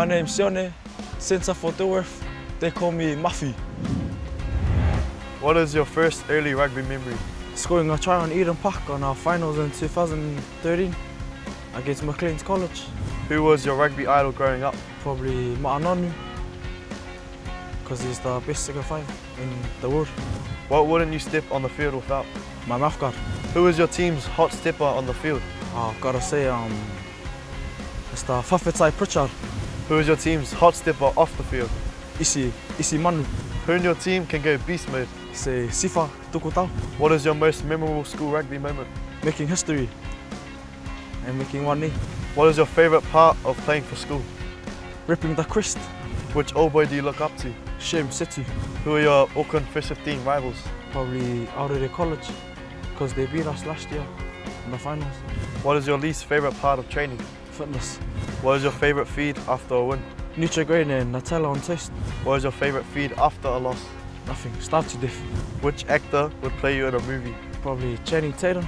My name's Sione, centre for Dilworth. They call me Muffy. What is your first early rugby memory? Scoring a try on Eden Park on our finals in 2013 against Macleans College. Who was your rugby idol growing up? Probably Ma'a Nonu, because he's the best second five in the world. What wouldn't you step on the field without? My mouth guard. Who is your team's hot stepper on the field? Oh, I've got to say, um, it's the Fafetai Pritchard, Who is your team's hot stepper off the field? Isi, Isi Manu, Who in your team can go beast mode? say Sifa Tukutau, What is your most memorable school rugby moment? making history and making one knee, What is your favourite part of playing for school? ripping the crest, Which old boy do you look up to? Shem Setu, Who are your Auckland First 15 rivals? probably Otahuhu College, because they beat us last year in the finals. What is your least favourite part of training? Fitness, What is your favourite feed after a win? Nutrigrain and Nutella on toast, What is your favourite feed after a loss? nothing, starved to death. Which actor would play you in a movie? Probably Channing Tatum,